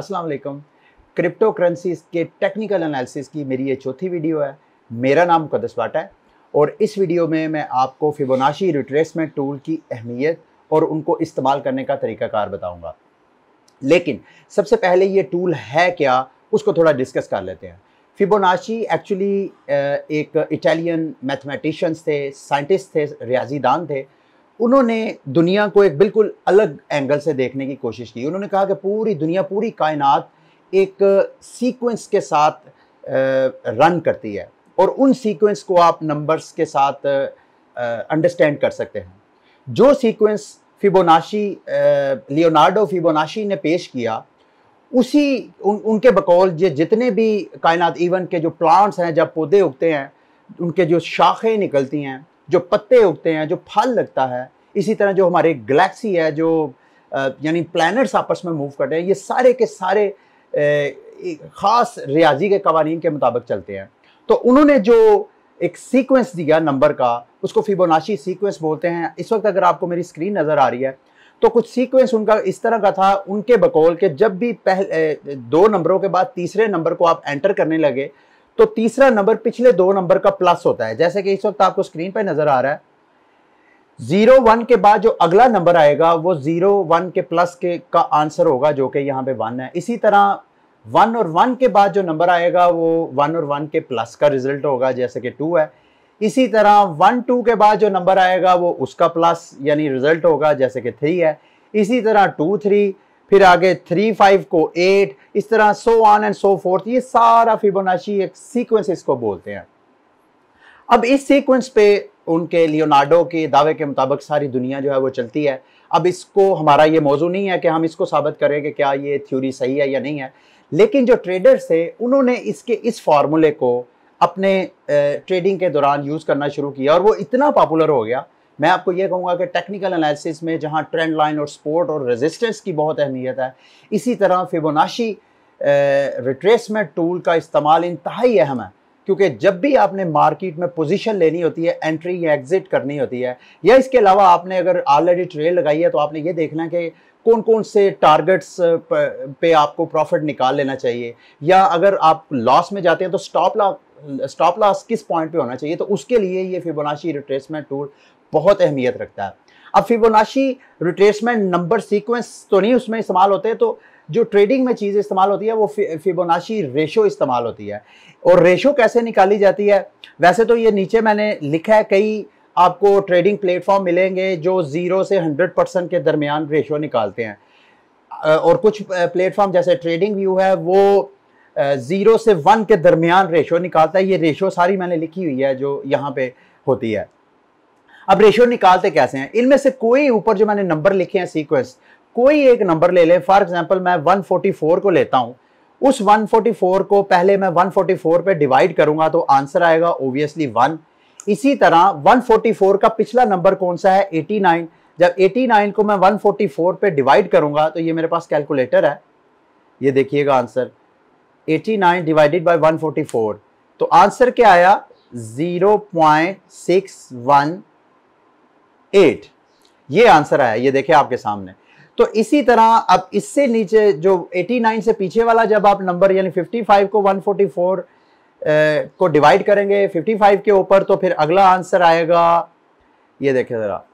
अस्सलाम वालेकुम। Crypto currencies के टेक्निकल एनालिसिस की मेरी ये चौथी वीडियो है। मेरा नाम कदस बाटा है और इस वीडियो में मैं आपको फिबोनाशी रिट्रेसमेंट टूल की अहमियत और उनको इस्तेमाल करने का तरीकाकार बताऊँगा। लेकिन सबसे पहले ये टूल है क्या, उसको थोड़ा डिस्कस कर लेते हैं। फिबोनाशी एक्चुअली एक इटालियन मैथमेटिशंस थे, साइंटिस्ट थे रियाजीदान थे। उन्होंने दुनिया को एक बिल्कुल अलग एंगल से देखने की कोशिश की। उन्होंने कहा कि पूरी दुनिया पूरी कायनात एक सीक्वेंस के साथ रन करती है और उन सीक्वेंस को आप नंबर्स के साथ अंडरस्टैंड कर सकते हैं। जो सीक्वेंस फिबोनाशी लियोनार्डो फिबोनाशी ने पेश किया उसी उन, उनके बकौल ये जितने भी कायनात इवन के जो प्लांट्स हैं जब पौधे उगते हैं उनके जो शाखें निकलती हैं जो पत्ते उगते हैं, जो फल लगता है, इसी तरह जो हमारे गैलेक्सी है, जो यानी प्लैनेट्स आपस में मूव करते हैं, ये सारे के सारे ख़ास रियाजी के कवानीन के मुताबिक चलते हैं। तो उन्होंने जो एक सीक्वेंस दिया नंबर का, उसको फिबोनाशी सीक्वेंस बोलते हैं। इस वक्त अगर आपको मेरी स्क्रीन नज़र आ रही है तो कुछ सीक्वेंस उनका इस तरह का था, उनके बकौल के जब भी पहले दो नंबरों के बाद तीसरे नंबर को आप एंटर करने लगे तो तीसरा नंबर, पिछले दो नंबर का प्लस होता है। जैसे कि इस वक्त आपको स्क्रीन पर नज़र आ रहा है। ज़ीरो वन के बाद जो अगला नंबर आएगा, वो ज़ीरो वन के प्लस के, का आंसर होगा, जो कि यहाँ पे वन है। इसी तरह वन और वन के बाद जो नंबर आएगा, वो वन और वन के प्लस का रिज़ल्ट होगा, जैसे कि टू है। इसी तरह वन टू के बाद जो नंबर आएगा, वो उसका प्लस यानी रिज़ल्ट होगा, जैसे कि थ्री है। इसी तरह टू थ्री फिर आगे थ्री फाइव को एट, इस तरह so on and so forth ये सारा फिबोनाची एक सीक्वेंस इसको बोलते हैं। अब इस सीक्वेंस पे उनके लियोनार्डो के दावे के मुताबिक सारी दुनिया जो है वो चलती है। अब इसको हमारा ये मौजू नहीं है कि हम इसको साबित करें कि क्या ये थ्योरी सही है या नहीं है। लेकिन जो ट्रेडर्स थे, उन्होंने इसके इस फार्मूले को अपने ट्रेडिंग के दौरान यूज़ करना शुरू किया और वो इतना पॉपुलर हो गया मैं आपको ये कहूँगा कि टेक्निकल एनालिसिस में जहाँ ट्रेंड लाइन और सपोर्ट और रेजिस्टेंस की बहुत अहमियत है, इसी तरह फिबोनाशी रिट्रेसमेंट टूल का इस्तेमाल इंतहाई अहम है, क्योंकि जब भी आपने मार्केट में पोजीशन लेनी होती है एंट्री या एग्जिट करनी होती है, या इसके अलावा आपने अगर ऑलरेडी ट्रेड लगाई है तो आपने ये देखना है कि कौन कौन से टारगेट्स पे आपको प्रॉफिट निकाल लेना चाहिए, या अगर आप लॉस में जाते हैं तो स्टॉप लॉस स्टॉप लॉस किस पॉइंट पे होना चाहिए तो उसके लिए ये फिबोनाशी रिट्रेसमेंट टूल बहुत अहमियत रखता है। अब फिबोनाशी रिट्रेसमेंट नंबर सीक्वेंस तो नहीं उसमें इस्तेमाल होते तो जो ट्रेडिंग में चीज़ इस्तेमाल होती है, वो फिबोनाशी रेशो इस्तेमाल होती है। और रेशो कैसे निकाली जाती है? वैसे तो ये नीचे मैंने लिखा है, कई आपको ट्रेडिंग प्लेटफॉर्म मिलेंगे जो ज़ीरो से हंड्रेड परसेंट के दरमियान रेशो निकालते हैं। और कुछ प्लेटफॉर्म जैसे ट्रेडिंग व्यू है, वो ज़ीरो से वन के दरमियान रेशो निकालता है। ये रेशो सारी मैंने लिखी हुई है, जो यहाँ पे होती है। अब रेशियो निकालते कैसे हैं? इनमें से कोई ऊपर जो मैंने नंबर लिखे हैं सीक्वेंस कोई एक नंबर ले लें। फॉर एग्जांपल मैं 144 को लेता हूँ। उस 144 को पहले मैं 144 पे डिवाइड करूँगा तो आंसर आएगा ओबियसली वन इसी तरह 144 का पिछला नंबर कौन सा है? 89 जब 89 को मैं 144 पे डिवाइड करूँगा तो ये मेरे पास कैलकुलेटर है। ये देखिएगा आंसर 89 डिवाइडेड बाय 144 तो आंसर क्या आया? 0.618 ये आंसर आया, ये देखिए आपके सामने। तो इसी तरह अब इससे नीचे जो 89 से पीछे वाला जब आप नंबर यानी 55 को 144 को डिवाइड करेंगे 55 के ऊपर तो फिर अगला आंसर आएगा, ये देखें ज़रा।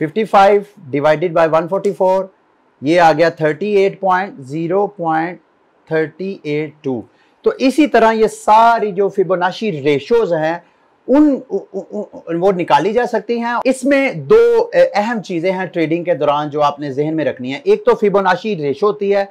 55 डिवाइडेड बाय 144 ये आ गया 38.0.382 तो इसी तरह ये सारी जो फिबोनाशी रेशोज हैं उन, वो निकाली जा सकती हैं। इसमें दो अहम चीज़ें हैं ट्रेडिंग के दौरान जो आपने जहन में रखनी है। एक तो फिबोनाशी रेशो होती है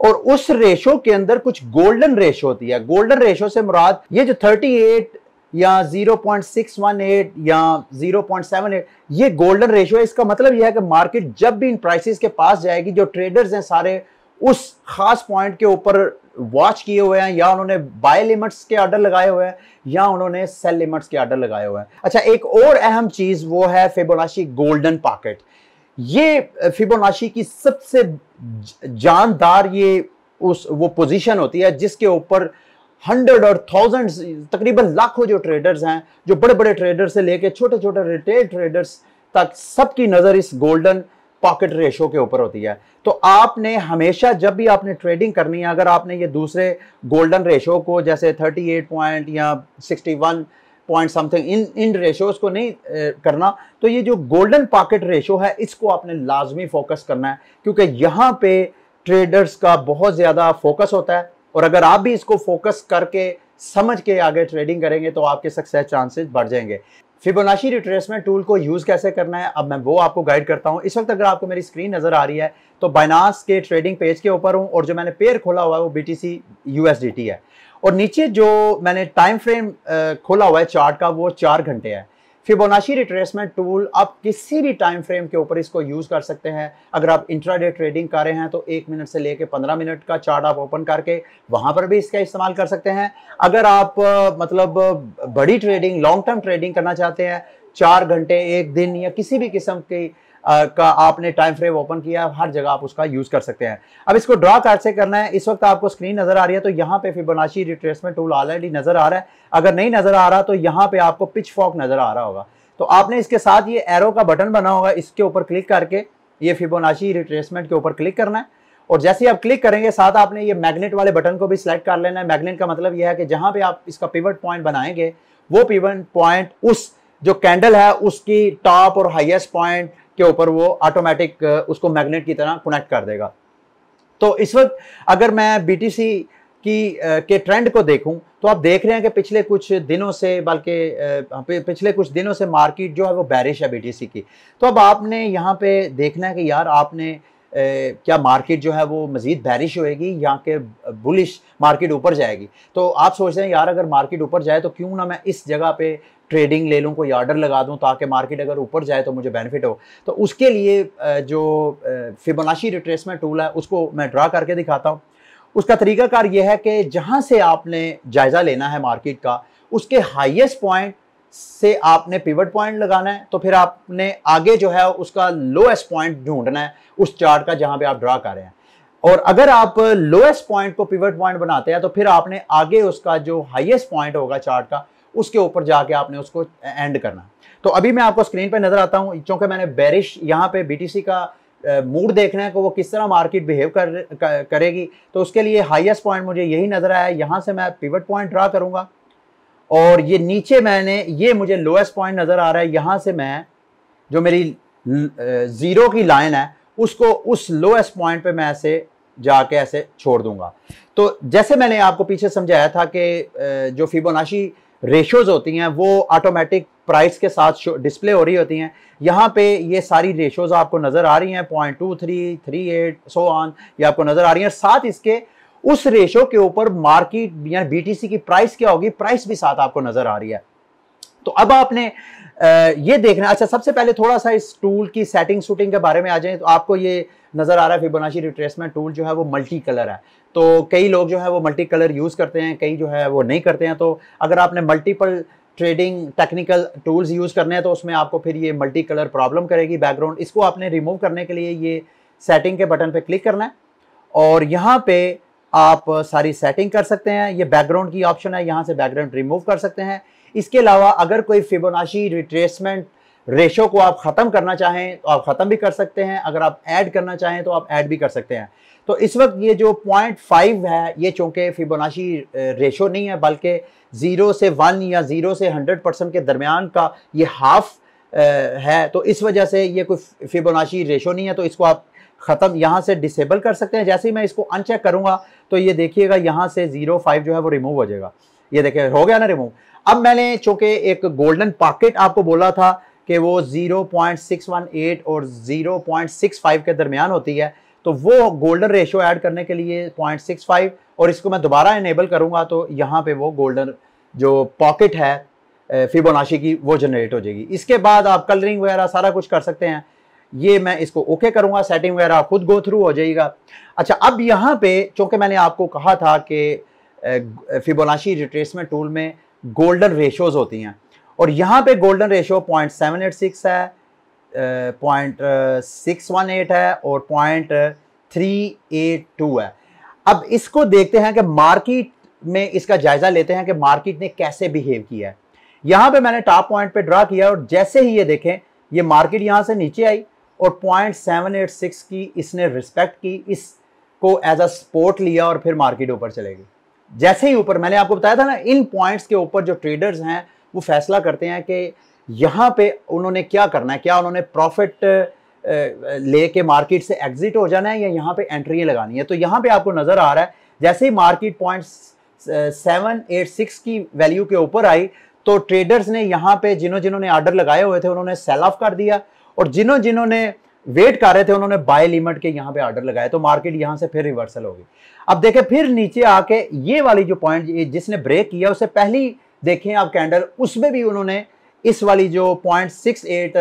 और उस रेशो के अंदर कुछ गोल्डन रेशो होती है। गोल्डन रेशो से मुराद ये जो 38 या 0.618 या 0.78 ये गोल्डन रेशो है। इसका मतलब यह है कि मार्केट जब भी इन प्राइसेस के पास जाएगी जो ट्रेडर्स हैं सारे उस खास पॉइंट के ऊपर वॉच किए हुए हैं, या उन्होंने बाय लिमिट्स के ऑर्डर लगाए हुए हैं, या उन्होंने सेल लिमिट्स के ऑर्डर लगाए हुए हैं। अच्छा एक और अहम चीज़ वो है फिबोनाशी गोल्डन पॉकेट ये फिबोनाशी की सबसे जानदार ये उस, वो पोजीशन होती है, जिसके ऊपर हंड्रेड और थाउज़ेंड तकरीबन लाखों जो ट्रेडर्स हैं, जो बड़े बड़े ट्रेडर से लेके छोटे छोटे रिटेल ट्रेडर्स तक सबकी नज़र इस गोल्डन पॉकेट रेशो के ऊपर होती है। तो आपने हमेशा जब भी आपने ट्रेडिंग करनी है, अगर आपने ये दूसरे गोल्डन रेशो को, जैसे 38 पॉइंट या 61 पॉइंट समथिंग इन इन रेशोज को नहीं करना तो ये जो गोल्डन पॉकेट रेशो है, इसको आपने लाजमी फोकस करना है। क्योंकि यहाँ पे ट्रेडर्स का बहुत ज़्यादा फोकस होता है और अगर आप भी इसको फोकस करके, समझ के आगे ट्रेडिंग करेंगे तो आपके सक्सेस चांसेस बढ़ जाएँगे। फिबोनाशी रिट्रेसमेंट टूल को यूज़ कैसे करना है? अब मैं वो आपको गाइड करता हूँ। इस वक्त अगर आपको मेरी स्क्रीन नज़र आ रही है तो बाइनास के ट्रेडिंग पेज के ऊपर हूँ और जो मैंने पेयर खोला हुआ है, वो B T C U S D T है। और नीचे जो मैंने टाइम फ्रेम खोला हुआ है चार्ट का, वो चार घंटे है। फिबोनाशी रिट्रेसमेंट टूल आप किसी भी टाइम फ्रेम के ऊपर इसको यूज़ कर सकते हैं। अगर आप इंट्राडे ट्रेडिंग कर रहे हैं तो एक मिनट से लेकर पंद्रह मिनट का चार्ट आप ओपन करके वहाँ पर भी इसका इस्तेमाल कर सकते हैं। अगर आप मतलब बड़ी ट्रेडिंग लॉन्ग टर्म ट्रेडिंग करना चाहते हैं, चार घंटे, एक दिन या किसी भी किस्म की का आपने टाइम फ्रेम ओपन किया, हर जगह आप उसका यूज़ कर सकते हैं। अब इसको ड्रॉ कैसे करना है? इस वक्त आपको स्क्रीन नज़र आ रही है तो यहाँ पे फिबोनाची रिट्रेसमेंट टूल ऑलरेडी नज़र आ रहा है। अगर नहीं नज़र आ रहा तो यहाँ पे आपको पिच फॉक नज़र आ रहा होगा। तो आपने इसके साथ ये एरो का बटन बना होगा, इसके ऊपर क्लिक करके ये फिबोनाची रिट्रेसमेंट के ऊपर क्लिक करना है। और जैसे ही आप क्लिक करेंगे, साथ आपने ये मैग्नेट वाले बटन को भी सिलेक्ट कर लेना है। मैग्नेट का मतलब यह है कि जहाँ पे आप इसका पिवट पॉइंट बनाएँगे, वो पिवट पॉइंट उस जो कैंडल है, उसकी टॉप और हाईएस्ट पॉइंट के ऊपर वो ऑटोमेटिक उसको मैग्नेट की तरह कनेक्ट कर देगा। तो इस वक्त अगर मैं बीटीसी की के ट्रेंड को देखूँ तो आप देख रहे हैं कि पिछले कुछ दिनों से, बल्कि पिछले कुछ दिनों से मार्केट जो है वो बैरिश है बीटीसी की। तो अब आपने यहाँ पे देखना है कि यार आपने क्या मार्केट जो है वो मज़ीद बैरिश होएगी या कि बुलिश मार्केट ऊपर जाएगी? तो आप सोच रहे हैं, यार अगर मार्केट ऊपर जाए तो क्यों ना मैं इस जगह पे ट्रेडिंग ले लूँ, कोई ऑर्डर लगा दूँ ताकि मार्केट अगर ऊपर जाए तो मुझे बेनिफिट हो। तो उसके लिए जो फिबोनाशी रिट्रेसमेंट टूल है, उसको मैं ड्रा करके दिखाता हूँ। उसका तरीकाकार यह है कि जहाँ से आपने जायज़ा लेना है मार्केट का, उसके हाईएस्ट पॉइंट से आपने पिवट पॉइंट लगाना है तो फिर आपने आगे जो है उसका लोएस्ट पॉइंट ढूंढना है, उस चार्ट का जहाँ पे आप ड्रा कर रहे हैं। और अगर आप लोएस्ट पॉइंट को पिवट पॉइंट बनाते हैं तो फिर आपने आगे उसका जो हाईएस्ट पॉइंट होगा चार्ट का उसके ऊपर जाके आपने उसको एंड करना। तो अभी मैं आपको स्क्रीन पर नज़र आता हूँ क्योंकि मैंने बेरिश यहाँ पे बीटीसी का मूड देखना है कि वो किस तरह मार्केट बिहेव कर करेगी। तो उसके लिए हाईएस्ट पॉइंट मुझे यही नज़र आया, यहाँ से मैं पिवट पॉइंट ड्रा करूँगा। और ये नीचे मैंने, ये मुझे लोएस्ट पॉइंट नज़र आ रहा है, यहाँ से मैं, जो मेरी ज़ीरो की लाइन है, उसको उस लोएस्ट पॉइंट पे मैं ऐसे जाके ऐसे छोड़ दूँगा। तो जैसे मैंने आपको पीछे समझाया था कि जो फिबोनाशी रेशोज होती हैं, वो ऑटोमेटिक प्राइस के साथ डिस्प्ले हो रही होती हैं। यहाँ पे ये सारी रेशोज आपको नज़र आ रही हैं point two three three eight so on ये आपको नज़र आ रही हैं। साथ इसके, उस रेशो के ऊपर मार्केट यानी बीटीसी की प्राइस क्या होगी प्राइस भी साथ आपको नज़र आ रही है। तो अब आपने ये देखना अच्छा सबसे पहले थोड़ा सा इस टूल की सेटिंग शूटिंग के बारे में आ जाए तो आपको ये नज़र आ रहा है फिबोनाची रिट्रेसमेंट टूल जो है वो मल्टी कलर है। तो कई लोग जो है वो मल्टी कलर यूज़ करते हैं, कई जो है वो नहीं करते हैं। तो अगर आपने multiple trading technical tools use करने हैं तो उसमें आपको फिर ये मल्टी कलर प्रॉब्लम करेगी बैकग्राउंड इसको आपने रिमूव करने के लिए ये सेटिंग के बटन पे क्लिक करना है। और यहाँ पे आप सारी सेटिंग कर सकते हैं। ये बैकग्राउंड की ऑप्शन है, यहाँ से बैकग्राउंड रिमूव कर सकते हैं। इसके अलावा अगर कोई फिबोनाशी रिट्रेसमेंट रेशो को आप ख़त्म करना चाहें तो आप ख़त्म भी कर सकते हैं। अगर आप ऐड करना चाहें तो आप ऐड भी कर सकते हैं। तो इस वक्त ये जो पॉइंट फाइव है, ये चूँकि फिबोनाशी रेशो नहीं है, बल्कि ज़ीरो से वन या ज़ीरो से हंड्रेड परसेंट के दरमियान का ये हाफ़ है। तो इस वजह से ये कोई फिबोनाशी रेशो नहीं है तो इसको आप ख़त्म यहाँ से डिसेबल कर सकते हैं। जैसे ही मैं इसको अनचेक करूँगा तो ये देखिएगा यहाँ से ज़ीरो फाइव जो है, वो रिमूव हो जाएगा। ये देखिए, हो गया ना रिमूव अब मैंने चूँकि एक गोल्डन पॉकेट आपको बोला था कि वो 0.618 और 0.65 के दरमियान होती है तो वो गोल्डन रेशो ऐड करने के लिए 0.65 और इसको मैं दोबारा इनेबल करूँगा तो यहाँ पे वो गोल्डन जो पॉकेट है फिबोनाशी की, वो जनरेट हो जाएगी। इसके बाद आप कलरिंग वगैरह सारा कुछ कर सकते हैं। ये मैं इसको ओके करूँगा सेटिंग वगैरह खुद गो थ्रू हो जाएगा। अच्छा अब यहाँ पे चूँकि मैंने आपको कहा था कि फिबोनाशी रिट्रेसमेंट टूल में गोल्डन रेशोज होती हैं। और यहाँ पे golden ratio point seven eight six है पॉइंट सिक्स वन एट है और पॉइंट थ्री एट टू है। अब इसको देखते हैं कि मार्केट में इसका जायजा लेते हैं कि मार्केट ने कैसे बिहेव किया है। यहाँ पे मैंने टॉप पॉइंट पे ड्रा किया और जैसे ही ये देखें, ये मार्केट यहाँ से नीचे आई और पॉइंट सेवन एट सिक्स की इसने रिस्पेक्ट की, इसको एज अ सपोर्ट लिया और फिर मार्केट ऊपर चलेगी जैसे ही ऊपर, मैंने आपको बताया था ना, इन पॉइंट्स के ऊपर जो ट्रेडर्स हैं, वो फैसला करते हैं कि यहाँ पे उन्होंने क्या करना है, क्या उन्होंने प्रॉफिट लेके मार्केट से एग्जिट हो जाना है या यहाँ पे एंट्री लगानी है। तो यहाँ पे आपको नज़र आ रहा है, जैसे ही market point seven eight six की वैल्यू के ऊपर आई तो ट्रेडर्स ने यहाँ पे जिन्हों जिन्होंने ऑर्डर लगाए हुए थे, उन्होंने सेल ऑफ़ कर दिया और जिन्हों जिन्होंने वेट कर रहे थे, उन्होंने बाय लिमिट के यहाँ पे ऑर्डर लगाया तो मार्केट यहाँ से फिर रिवर्सल होगी अब देखें, फिर नीचे आके ये वाली जो पॉइंट जिसने ब्रेक किया उससे पहली देखें आप कैंडल उसमें भी उन्होंने इस वाली जो पॉइंट सिक्स एट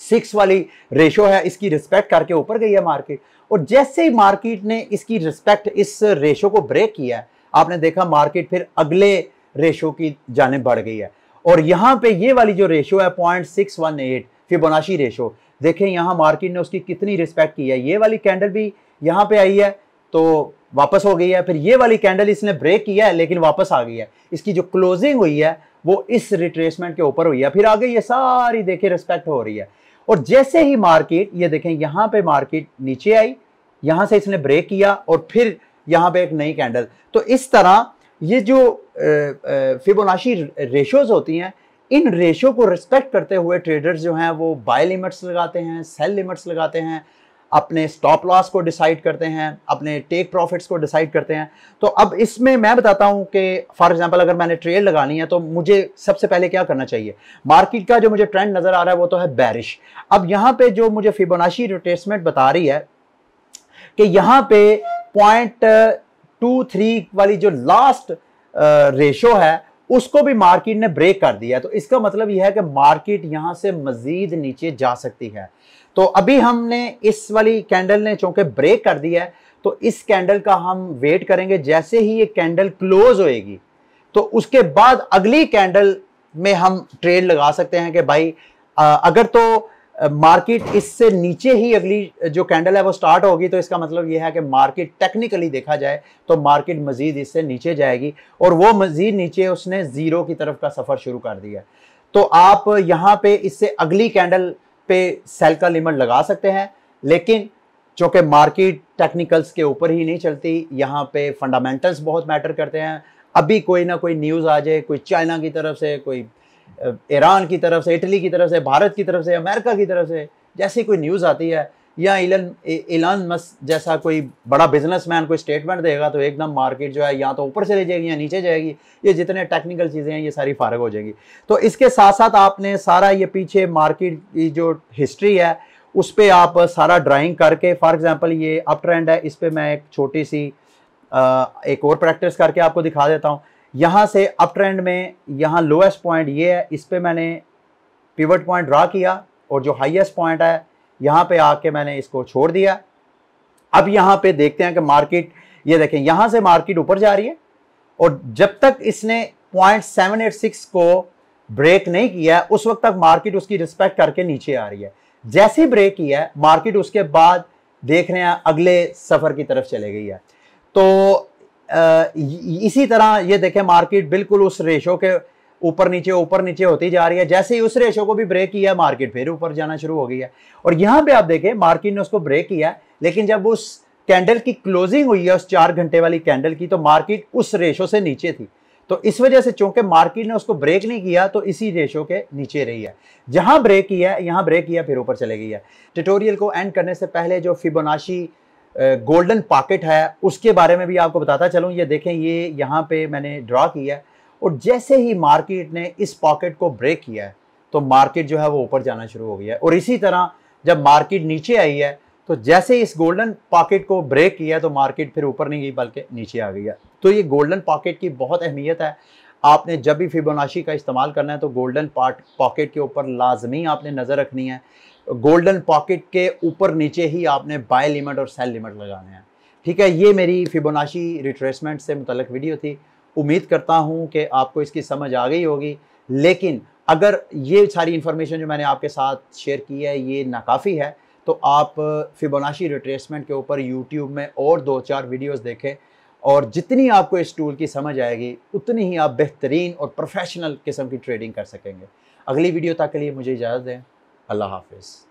सिक्स वाली रेशो है, इसकी रिस्पेक्ट करके ऊपर गई है मार्केट और जैसे ही मार्केट ने इसकी रिस्पेक्ट इस रेशो को ब्रेक किया है, आपने देखा मार्केट फिर अगले रेशो की जाने बढ़ गई है। और यहाँ पे ये वाली जो रेशो है point six one eight Fibonacci ratio देखें यहाँ मार्केट ने उसकी कितनी रिस्पेक्ट की है। ये वाली कैंडल भी यहाँ पे आई है तो वापस हो गई है। फिर ये वाली कैंडल इसने ब्रेक किया है, लेकिन वापस आ गई है। इसकी जो क्लोजिंग हुई है, वो इस रिट्रेसमेंट के ऊपर हुई है। फिर आगे ये सारी देखिए रिस्पेक्ट हो रही है। और जैसे ही मार्केट ये देखें यहाँ पे मार्केट नीचे आई, यहाँ से इसने ब्रेक किया और फिर यहाँ पे एक नई कैंडल तो इस तरह ये जो फिबोनाशी रेशोज होती हैं इन रेशो को रिस्पेक्ट करते हुए ट्रेडर्स जो हैं, वो बाय लिमिट्स लगाते हैं सेल लिमिट्स लगाते हैं, अपने स्टॉप लॉस को डिसाइड करते हैं, अपने टेक प्रॉफिट्स को डिसाइड करते हैं। तो अब इसमें मैं बताता हूँ कि फॉर एग्जांपल अगर मैंने ट्रेड लगानी है तो मुझे सबसे पहले क्या करना चाहिए? मार्केट का जो मुझे ट्रेंड नज़र आ रहा है, वो तो है बैरिश अब यहाँ पे जो मुझे फिबोनाशी रिट्रेसमेंट बता रही है, कि यहाँ पे पॉइंट टू थ्री वाली जो लास्ट रेशो है उसको भी मार्केट ने ब्रेक कर दिया तो इसका मतलब यह है कि मार्केट यहाँ से मजीद नीचे जा सकती है। तो अभी हमने इस वाली कैंडल ने चूँकि ब्रेक कर दिया है तो इस कैंडल का हम वेट करेंगे। जैसे ही ये कैंडल क्लोज होएगी तो उसके बाद अगली कैंडल में हम ट्रेड लगा सकते हैं कि भाई अगर तो मार्केट इससे नीचे ही अगली जो कैंडल है वो स्टार्ट होगी तो इसका मतलब यह है कि मार्केट टेक्निकली देखा जाए तो मार्केट मजीद इससे नीचे जाएगी, और वो मजीद नीचे उसने ज़ीरो की तरफ़ का सफ़र शुरू कर दिया। तो आप यहाँ पे इससे अगली कैंडल पे सेल का लिमिट लगा सकते हैं, लेकिन चूँकि मार्केट टेक्निकल्स के ऊपर ही नहीं चलती, यहाँ पे फंडामेंटल्स बहुत मैटर करते हैं। अभी कोई ना कोई न्यूज़ आ जाए, कोई चाइना की तरफ़ से, कोई ईरान की तरफ़ से, इटली की तरफ़ से, भारत की तरफ़ से, अमेरिका की तरफ़ से जैसी कोई न्यूज़ आती है या इलन इलान मस जैसा कोई बड़ा बिजनेसमैन कोई स्टेटमेंट देगा तो एकदम मार्केट जो है या तो ऊपर चले जाएगी या नीचे जाएगी। ये जितने टेक्निकल चीज़ें हैं, ये सारी फारग हो जाएगी। तो इसके साथ साथ आपने सारा ये पीछे मार्केट की जो हिस्ट्री है, उस पर आप सारा ड्राइंग करके फॉर एग्ज़ाम्पल ये अप ट्रेंड है, इस पर मैं एक छोटी सी एक और प्रैक्टिस करके आपको दिखा देता हूँ। यहाँ से अप ट्रेंड में यहाँ लोएस्ट पॉइंट ये है, इस पर मैंने पिवट पॉइंट ड्रा किया और जो हाईएस्ट पॉइंट है, यहाँ पे आके मैंने इसको छोड़ दिया। अब यहाँ पे देखते हैं कि मार्केट ये देखें, यहाँ से मार्केट ऊपर जा रही है और जब तक इसने पॉइंट सेवन एट सिक्स को ब्रेक नहीं किया, उस वक्त तक मार्केट उसकी रिस्पेक्ट करके नीचे आ रही है। जैसे ही ब्रेक किया है मार्केट उसके बाद देख रहे हैं, अगले सफ़र की तरफ़ चले गई है। तो इसी तरह ये देखें मार्केट बिल्कुल उस रेशो के ऊपर नीचे ऊपर नीचे होती जा रही है। जैसे ही उस रेशो को भी ब्रेक किया मार्केट फिर ऊपर जाना शुरू हो गई है। और यहाँ पे आप देखें मार्केट ने उसको ब्रेक किया है, लेकिन जब उस कैंडल की क्लोजिंग हुई है, उस चार घंटे वाली कैंडल की तो मार्केट उस रेशो से नीचे थी। तो इस वजह से चूँकि मार्केट ने उसको ब्रेक नहीं किया तो इसी रेशो के नीचे रही है। जहाँ ब्रेक किया है, यहाँ ब्रेक किया, फिर ऊपर चले गई है। ट्यूटोरियल को एंड करने से पहले जो फिबोनाशी गोल्डन पॉकेट है, उसके बारे में भी आपको बताता चलूँ। ये देखें, ये यहाँ पे मैंने ड्रा किया है और जैसे ही मार्केट ने इस पॉकेट को ब्रेक किया है तो मार्केट जो है वो ऊपर जाना शुरू हो गया है। और इसी तरह जब मार्केट नीचे आई है तो जैसे इस गोल्डन पॉकेट को ब्रेक किया तो मार्केट फिर ऊपर नहीं गई, बल्कि नीचे आ गई है। तो ये गोल्डन पॉकेट की बहुत अहमियत है। आपने जब भी फिबोनाशी का इस्तेमाल करना है तो गोल्डन पॉकेट के ऊपर लाजमी आपने नज़र रखनी है। गोल्डन पॉकेट के ऊपर नीचे ही आपने बाय लिमिट और सेल लिमिट लगाने हैं। ठीक है, ये मेरी फिबोनाशी रिट्रेसमेंट से मुतलक वीडियो थी। उम्मीद करता हूँ कि आपको इसकी समझ आ गई होगी। लेकिन अगर ये सारी इन्फॉर्मेशन जो मैंने आपके साथ शेयर की है, ये नाकाफ़ी है तो आप फिबोनाशी रिट्रेसमेंट के ऊपर यूट्यूब में और दो चार वीडियोस देखें और जितनी आपको इस टूल की समझ आएगी, उतनी ही आप बेहतरीन और प्रोफेशनल किस्म की ट्रेडिंग कर सकेंगे। अगली वीडियो तक के लिए मुझे इजाज़त दें। Allah Hafiz.